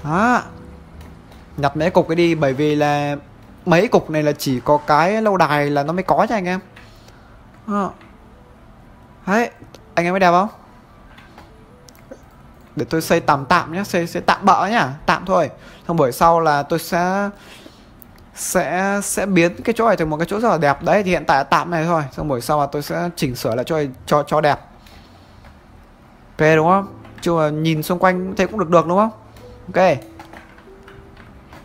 À nhặt mấy cục cái đi bởi vì là mấy cục này là chỉ có cái lâu đài là nó mới có cho anh em. À. đấy anh em mới đẹp không? Để tôi xây tạm tạm nhé xây xây tạm bỡ nhá, tạm thôi. Xong buổi sau là tôi sẽ sẽ sẽ biến cái chỗ này thành một cái chỗ rất là đẹp. Đấy, thì hiện tại là tạm này thôi. Xong buổi sau là tôi sẽ chỉnh sửa lại cho cho cho đẹp. Ok, đúng không? Chứ mà nhìn xung quanh thấy cũng được được, đúng không? Ok.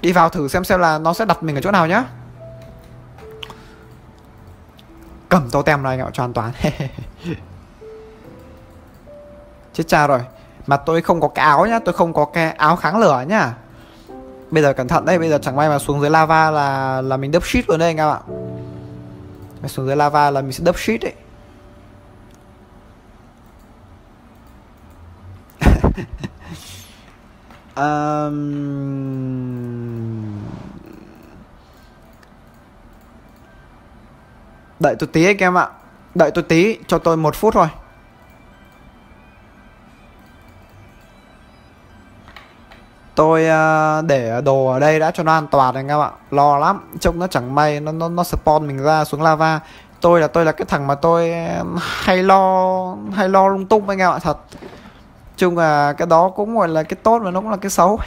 Đi vào thử xem xem là nó sẽ đặt mình ở chỗ nào nhá. Cầm tô tem này cho an toàn. Chết cha rồi mà tôi không có cái áo nhá, tôi không có cái áo kháng lửa nhá. Bây giờ cẩn thận đây bây giờ chẳng may mà xuống dưới lava là là mình đấp shit luôn đây anh em ạ. Xuống dưới lava là mình sẽ đấp shit đấy. Um... đợi tôi tí anh em ạ. Đợi tôi tí, cho tôi một phút thôi. Tôi à, để đồ ở đây đã cho nó an toàn anh em ạ. Lo lắm. Trông nó chẳng may, nó nó nó spawn mình ra xuống lava. Tôi là tôi là cái thằng mà tôi hay lo hay lo lung tung anh em ạ, thật. Chung là cái đó cũng gọi là cái tốt và nó cũng là cái xấu.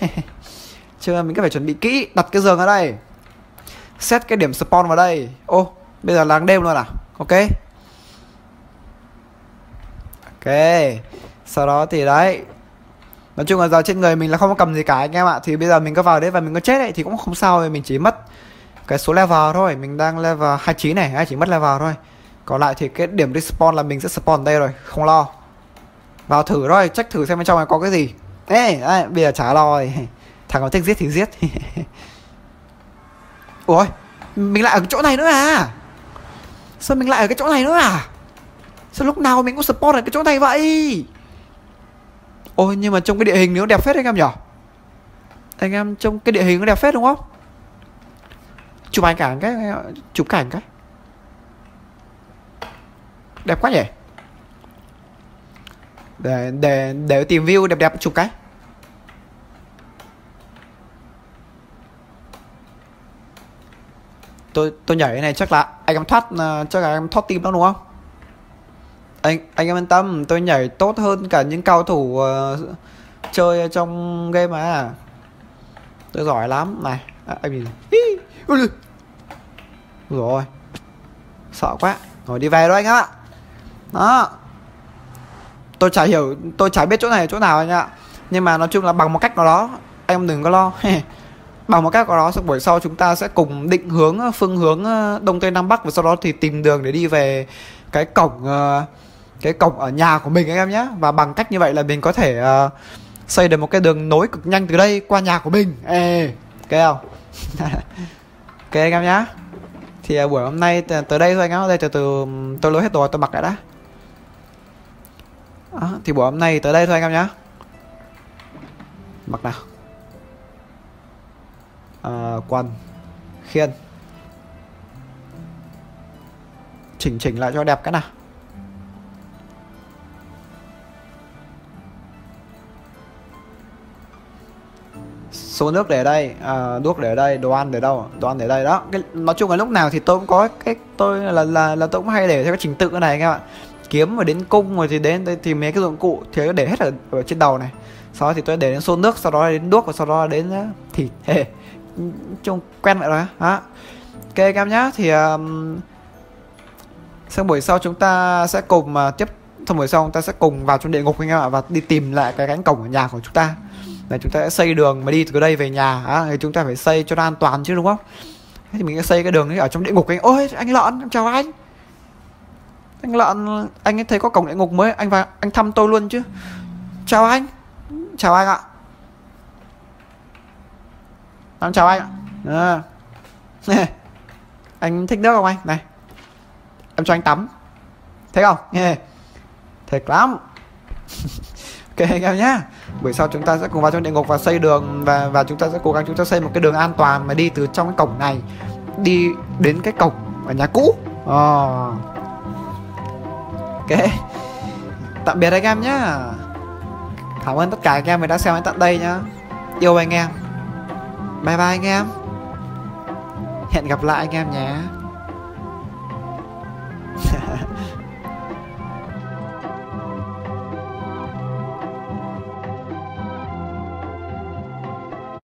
Chứ mình cứ phải chuẩn bị kỹ, đặt cái giường ở đây. Set cái điểm spawn vào đây. Ô, bây giờ là đêm luôn à? Ok. Ok. Sau đó thì đấy nói chung là giờ trên người mình là không có cầm gì cả anh em ạ. Thì bây giờ mình có vào đấy và mình có chết ấy thì cũng không sao mình chỉ mất cái số level thôi. Mình đang level 29 này hay chỉ mất level thôi. Còn lại thì cái điểm respawn là mình sẽ spawn đây rồi không lo. Vào thử thôi check thử xem bên trong này có cái gì. Ê đấy, bây giờ trả lo rồi. Thằng nào thích giết thì giết. Ôi mình lại ở cái chỗ này nữa à? Sao mình lại ở cái chỗ này nữa à? Sao lúc nào mình cũng spawn ở cái chỗ này vậy? Ôi, nhưng mà trong cái địa hình nó đẹp phết anh em nhở? Anh em trong cái địa hình nó đẹp phết đúng không? Chụp ảnh cảnh cái chụp cảnh cái? Đẹp quá nhỉ? Để để để tìm view đẹp đẹp chụp cái. Tôi tôi nhảy cái này chắc là anh em thoát ờ, chắc là anh em thoát tim đó đúng không? Anh anh em yên tâm tôi nhảy tốt hơn cả những cao thủ uh, chơi trong game mà. Tôi giỏi lắm. Này à, anh nhìn rồi sợ quá. Rồi đi về thôi anh em ạ. Đó. Tôi chả hiểu tôi chả biết chỗ này chỗ nào anh ạ. Nhưng mà nói chung là bằng một cách nào đó em đừng có lo. Bằng một cách nào đó sau buổi sau chúng ta sẽ cùng định hướng phương hướng ờ, đông tây nam bắc và sau đó thì tìm đường để đi về cái cổng uh, cái cổng ở nhà của mình anh em nhé và bằng cách như vậy là mình có thể uh, xây được một cái đường nối cực nhanh từ đây qua nhà của mình. Ê ok không ok anh em nhá. Thì uh, buổi hôm nay tới đây thôi anh em đây từ từ tôi lối hết rồi tôi mặc lại đã. À, thì buổi hôm nay tới đây thôi anh em nhá. Mặc nào. À, quần khiên. Chỉnh chỉnh lại cho đẹp cái nào. Số nước để đây à, đuốc để đây đồ ăn để đâu đồ ăn để đây đó. Cái nói chung là lúc nào thì tôi cũng có cái tôi là là là tôi cũng hay để theo cái trình tự này anh em ạ. Kiếm và đến cung rồi thì đến thì mấy cái dụng cụ thì để hết ở, ở trên đầu này. Sau đó thì tôi để đến xô nước sau đó đến đuốc và sau đó đến uh, thịt. Hề chung quen vậy rồi đó. Ok các em nhá thì um, sang buổi sau chúng ta sẽ cùng uh, tiếp xong buổi sau chúng ta sẽ cùng vào trong địa ngục anh em ạ và đi tìm lại cái cánh cổng ở nhà của chúng ta là chúng ta sẽ xây đường mà đi từ đây về nhà. Á, thì chúng ta phải xây cho nó an toàn chứ, đúng không? Thế thì mình sẽ xây cái đường ấy ở trong địa ngục anh. Ôi, anh lợn chào anh. Anh lợn, anh ấy thấy có cổng địa ngục mới, anh vào, anh thăm tôi luôn chứ. Chào anh. Chào anh ạ. Em chào anh ạ. À. anh thích nước không anh? Này. Em cho anh tắm. Thấy không? Nghe. thiệt lắm. ok, anh em nhá. Buổi sau chúng ta sẽ cùng vào trong địa ngục và xây đường và và chúng ta sẽ cố gắng chúng ta xây một cái đường an toàn mà đi từ trong cái cổng này đi đến cái cổng ở nhà cũ. Oh. ok. Tạm biệt anh em nhá. Cảm ơn tất cả anh em mình đã xem đến tận đây nhá. Yêu anh em. Bye bye anh em. Hẹn gặp lại anh em nhé.